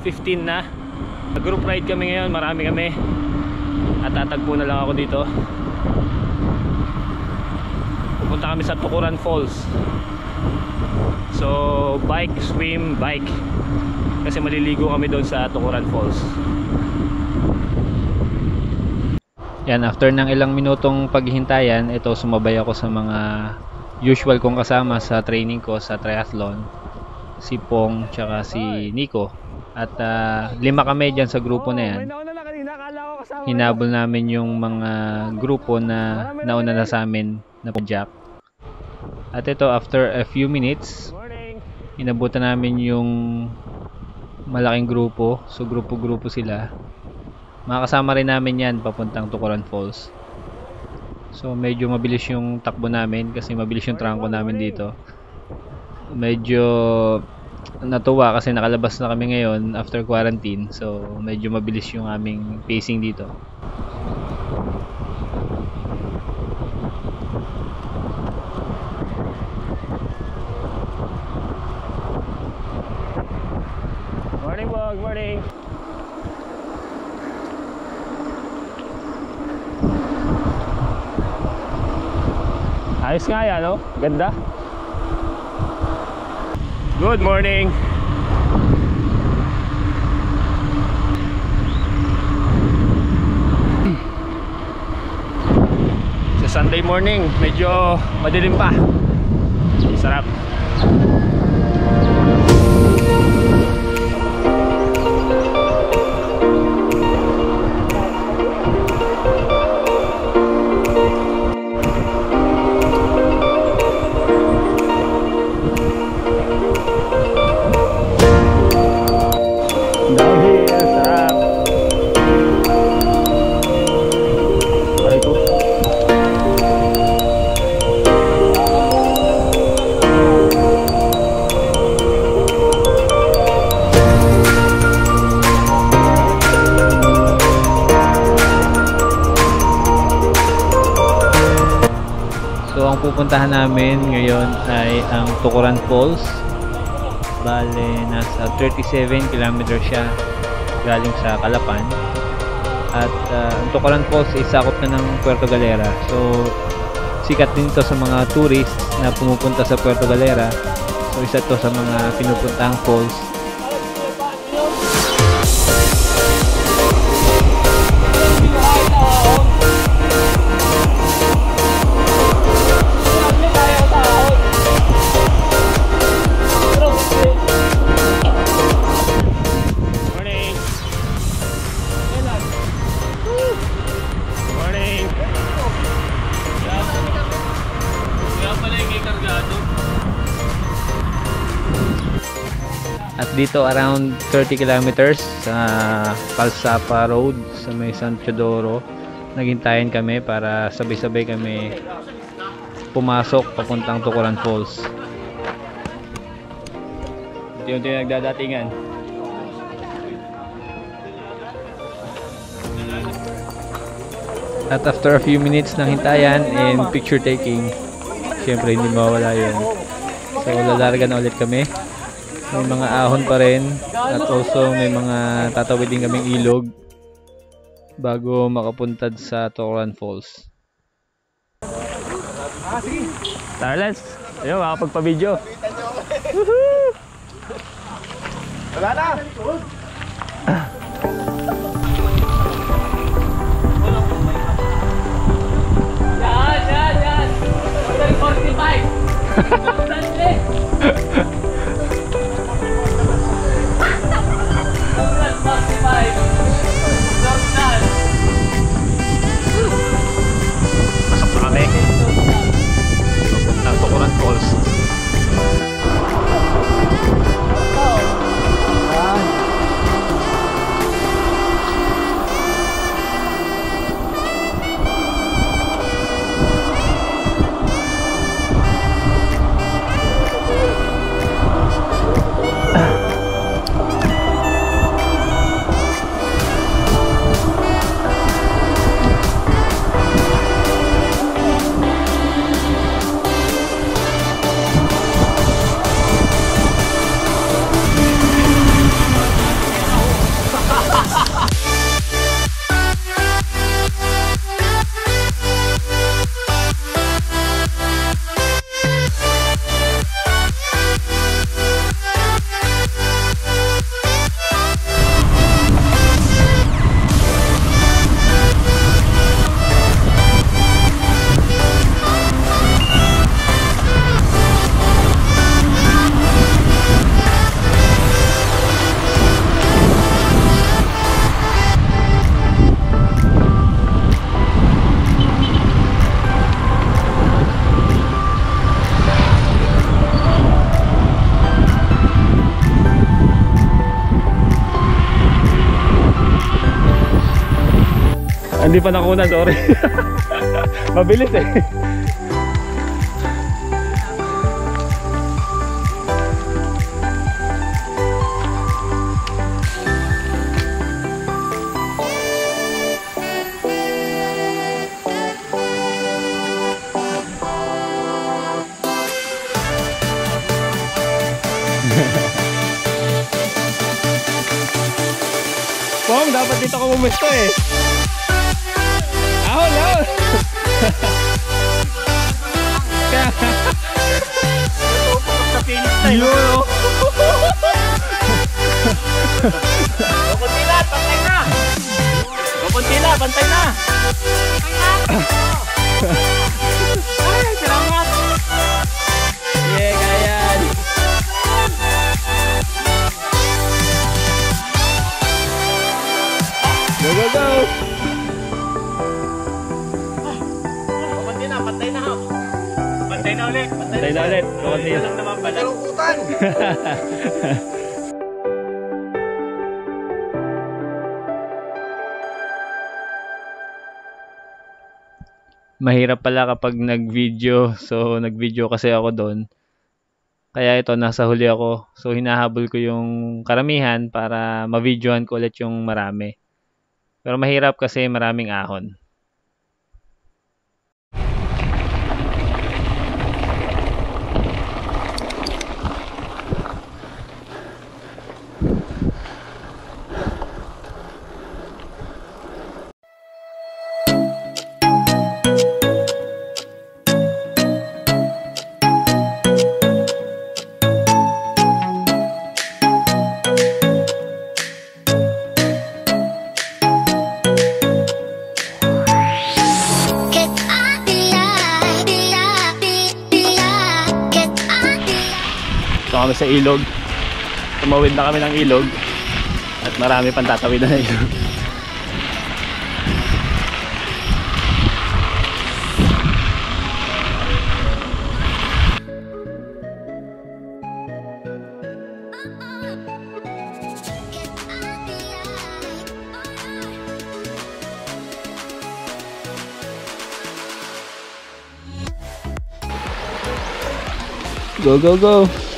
15 na. Group ride kami ngayon, marami kami. At tatagpo na lang ako dito. Pupunta kami sa Tukuran Falls. So, bike, swim, bike. Kasi maliligo kami doon sa Tukuran Falls. Yan, after ng ilang minutong paghihintayan, ito sumabay ako sa mga usual kong kasama sa training ko sa triathlon. Si Pong, tsaka si Nico. At ah, lima kami dyan sa grupo na yan. Hinabol namin yung mga grupo na nauna na sa amin na Jack. At ito, after a few minutes, inabutan namin yung malaking grupo. So, grupo-grupo sila. Makakasama rin namin yan papuntang Tukuran Falls. So medyo mabilis yung takbo namin kasi mabilis yung trangko namin dito. Medyo natuwa kasi nakalabas na kami ngayon after quarantine. So medyo mabilis yung aming pacing dito. Morning, Bog. Morning. Ayos nga yan, no? Ganda. Good morning. Sa Sunday morning, medyo madilim pa. Sarap. Pupuntahan namin ngayon ay ang Tukuran Falls. Bale, nasa 37 km siya galing sa Calapan. At uh, ang Tukuran Falls ay sakop na ng Puerto Galera. So sikat din ito sa mga tourist na pumupunta sa Puerto Galera. So isa to sa mga pinupuntahang falls dito around 30 kilometers sa Palsapa Road sa may San Teodoro naghintayin kami para sabay-sabay kami pumasok papuntang Tukuran Falls. Unti-unti na nagdadatingan. At after a few minutes ng hintayan and picture taking, syempre hindi mawala yun. So lalarga na ulit kami. May mga ahon pa rin at also may mga tatawid din kaming ilog bago makapuntad sa Toran Falls. Tara, let's. Ayun, makapagpa-video. Wala na! Yan, yan, yan. Hotel 45. Papuntang Tukuran Hindi pa nakuna, sorry. Mabilis eh. Pong, dapat dito ka pumusto eh. Ahol. Kaya... Sa finish na Yun, oh. Kukunti na, pantay na! Kukunti na, pantay na! Na ulit! Pantay na ulit, kukunti na. lang naman pala. Kalungkutan! Mahirap pala kapag nag-video. So, nag-video kasi ako doon. Kaya ito, nasa huli ako. So, hinahabol ko yung karamihan para ma-videohan ko ulit yung marami. Pero mahirap kasi maraming ahon. Ito kami sa ilog. Tumawid na kami ng ilog. At marami pang tatawid na ilog. Go, go, go!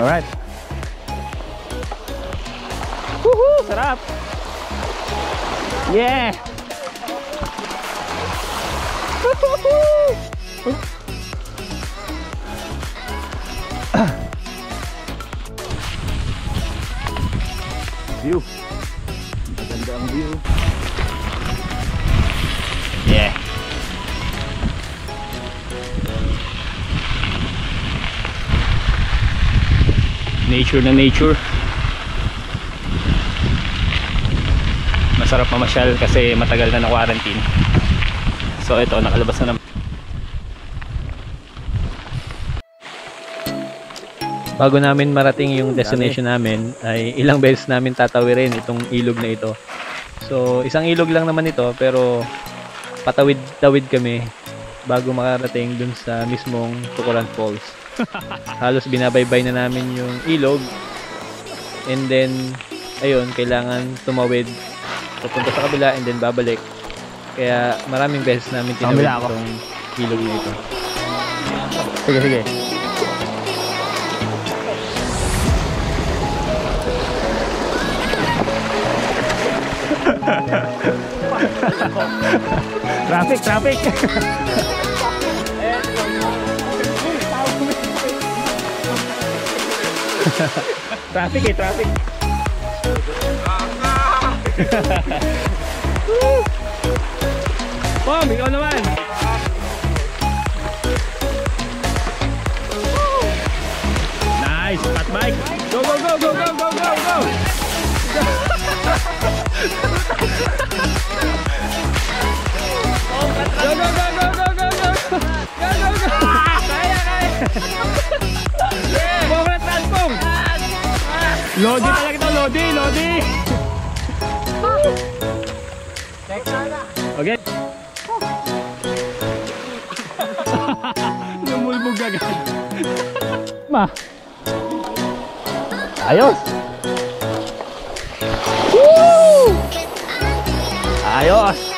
Alright. Woohoo! Sarap! Yeah! Nature na nature. Masarap mamasyal kasi matagal na na quarantine so ito nakalabas na naman. Bago namin marating yung destination namin ay ilang beses namin tatawirin itong ilog na ito. So isang ilog lang naman ito pero patawid-tawid kami bago makarating dun sa mismong Tukuran Falls. Halos binabaybay na namin yung ilog. And then ayun kailangan tumawid. Papunta sa kabila and then babalik. Kaya maraming beses namin tinawid itong ilog na ito. Sige sige traffic traffic traffic eh traffic Pom, ikaw naman. Nice, fat bike. Go, go, go, go, go, go, go. Go, go, go, go, go, go, go. Go, go, go. Kaya, kaya. Pong na transform. Lodi talaga ito, Lodi, Lodi. Okay. Lumulbog agad. Ma. Ayos. Woo! Ayos!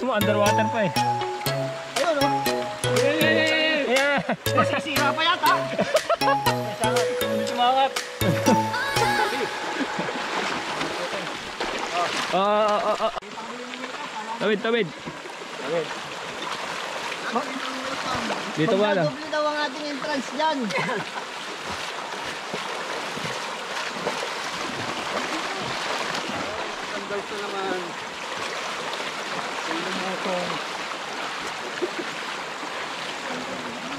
Ito bags mo, underwater pa eh. Ayun o. Yeah! Masisira pa yata. Sumangat! Oo, oo, oo, oo. Tawid, tawid. Tawid. Dito ba lang? Doble daw ang ating entrance dyan.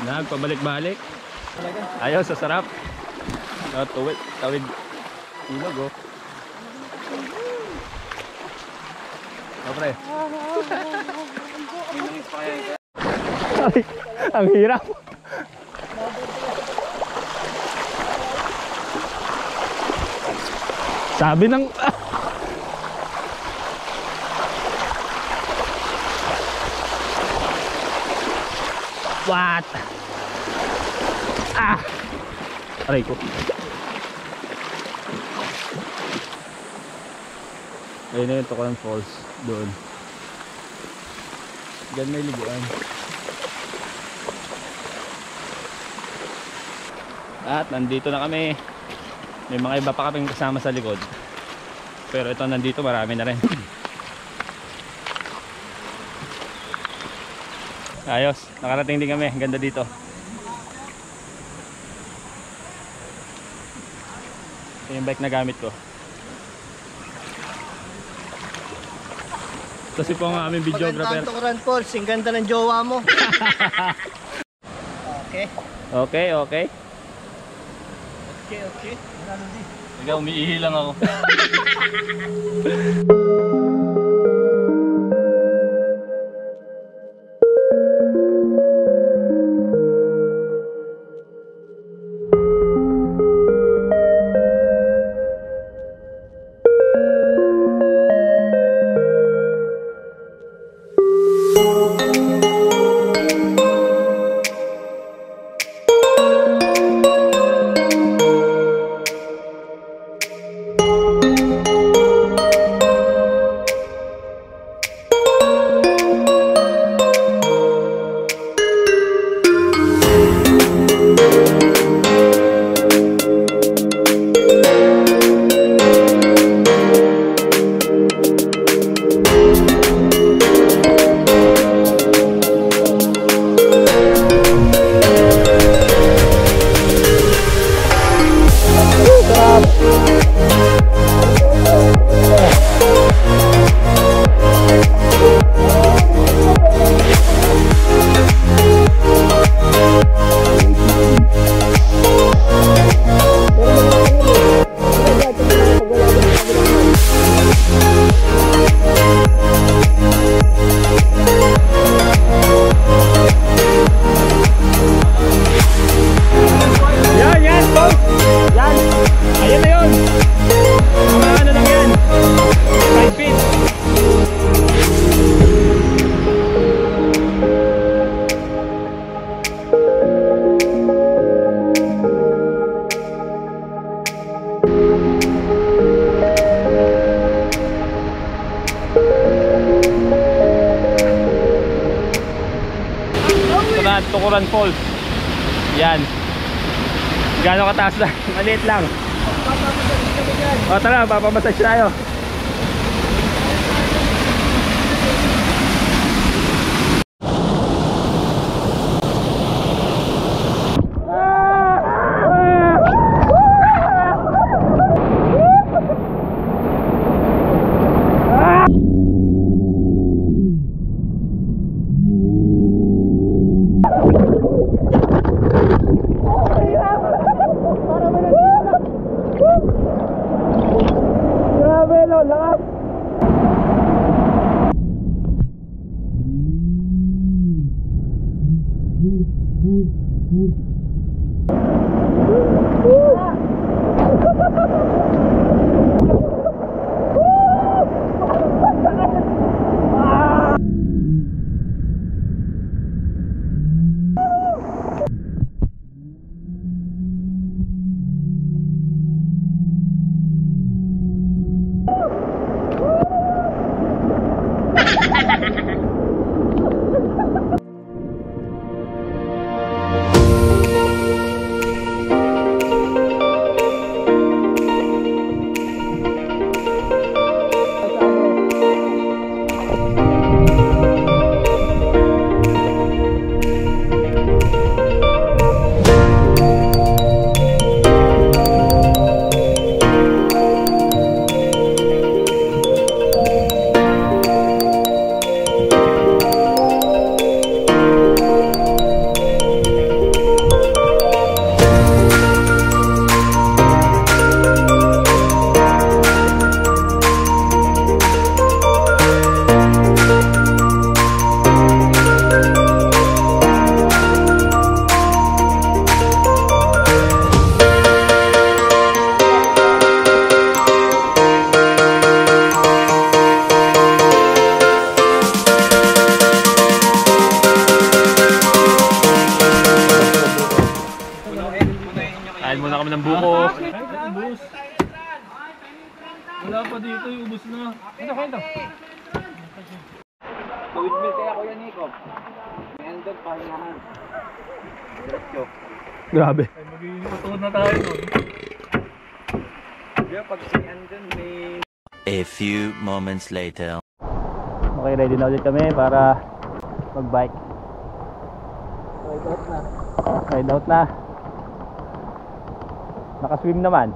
Nagpabalik-balik. Ayos, sa sarap. Oh, tuwid, tawid. Ilog oh. Oh, pre. Ay, ang hirap. Sabi ng... What? Ah! Aray ko. Ayun na yung Tukulan Falls. Doon. Diyan may liguan. At nandito na kami. May mga iba pa kaming kasama sa likod. Pero ito nandito marami na rin. Ayos, nakarating din kami. Ganda dito. Ito yung bike na gamit ko. Ito si po ang aming videographer. Magandang Tukuran Falls. Ang ganda ng jowa mo. okay. Okay, okay. Okay, okay. Ikaw, umiihi lang ako. Na, Tukuran Falls. Yan. Gano'ng kataas lang? Maliit lang. O tara, papamassage tayo. Woo! Wala pa dito, ubus na. Ito, kwento. With milk kaya Kuya Nico. May andog pahingahan. Diretso. Grabe. Kaya pag si andun may A few moments later. Okay, ready na ulit kami para mag-bike. Ride out na. Ride out na. Nakaswim naman.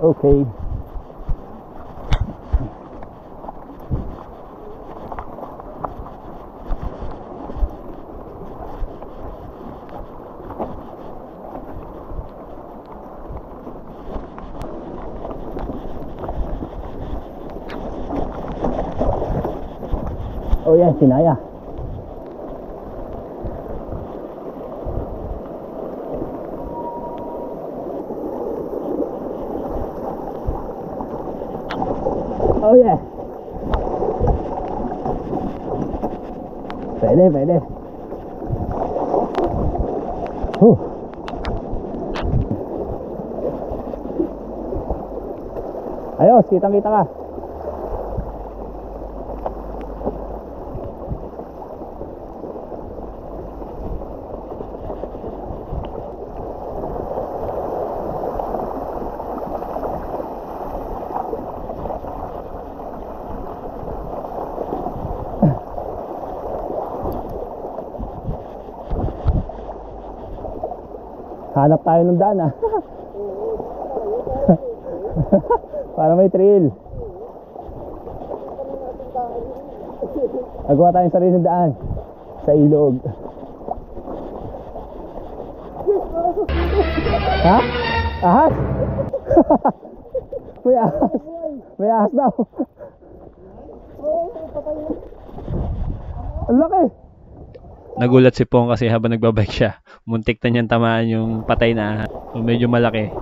Okay. Oh yeah, sinaya. Oh yeah. Pwede, pwede. Huh. Ayos, kitang-kita ka. Hanap tayo ng daan ah. Para may trail. Nagawa tayong sariling daan sa ilog. ha? Ahas? may ahas. May ahas daw. Ang laki. Nagulat si Pong kasi habang nagbabike siya, muntik na niyang tamaan yung patay na ahas. So, medyo malaki.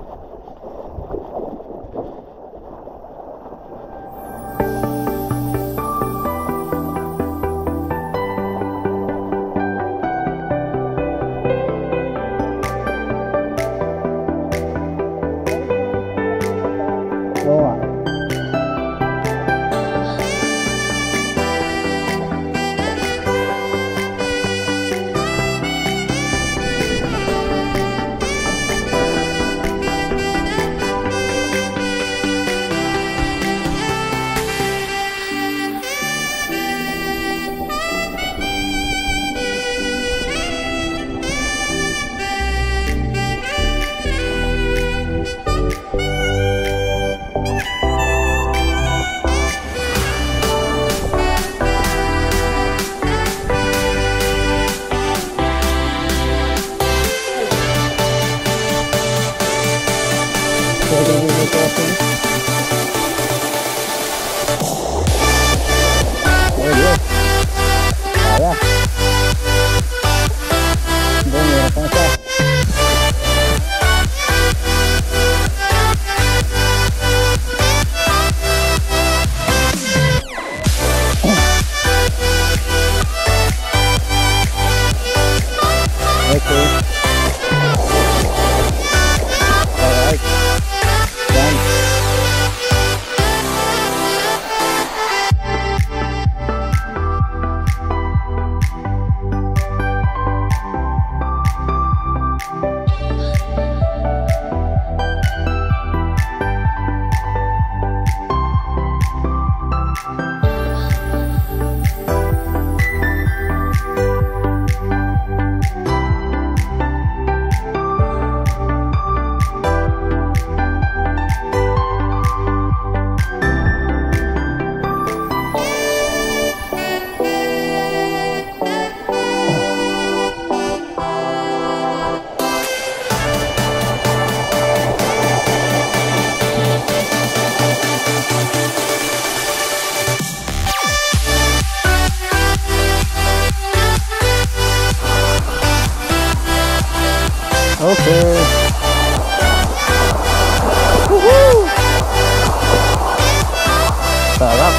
Sarap.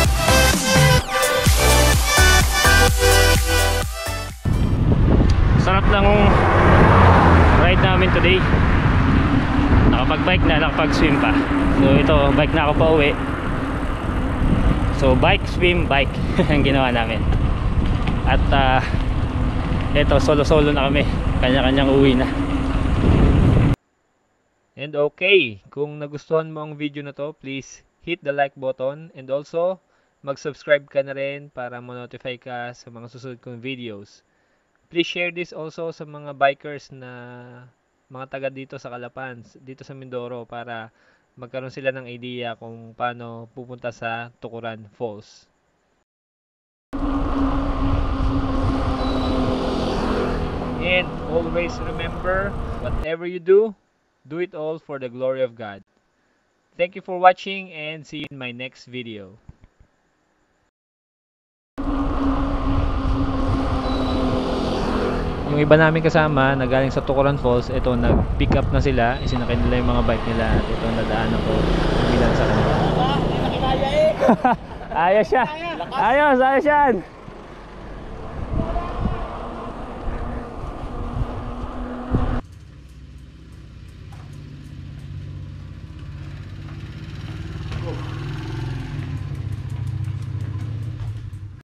Sarap ng ride namin today. Nakapag-bike na, nakapag-swim pa. So ito, bike na ako pa uwi. So bike, swim, bike ang ginawa namin. At ah, ito, solo-solo na kami. Kanya-kanyang uwi na. And okay, kung nagustuhan mo ang video na to, please hit the like button and also mag-subscribe ka na rin para ma-notify ka sa mga susunod kong videos. Please share this also sa mga bikers na mga taga dito sa Calapan, dito sa Mindoro para magkaroon sila ng idea kung paano pupunta sa Tukuran Falls. And always remember, whatever you do, do it all for the glory of God. Thank you for watching and see you in my next video. Yung iba namin kasama na galing sa Tukuran Falls, ito nag-pick up na sila, isinakay nila yung mga bike nila at ito nadaanan ko bilang sa kanila. Ayos siya. Ayos, ayos yan.